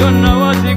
Yo no voy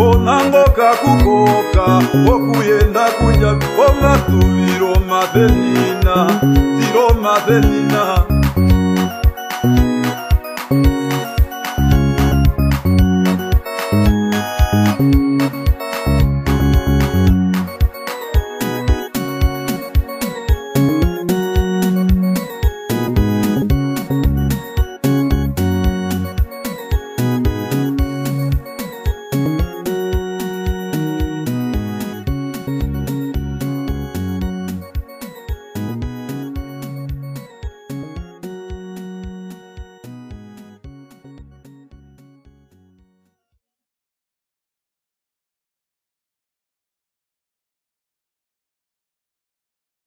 ongangoka kugoka okuyenda kunya ongatubiro mathenina ziro mathenina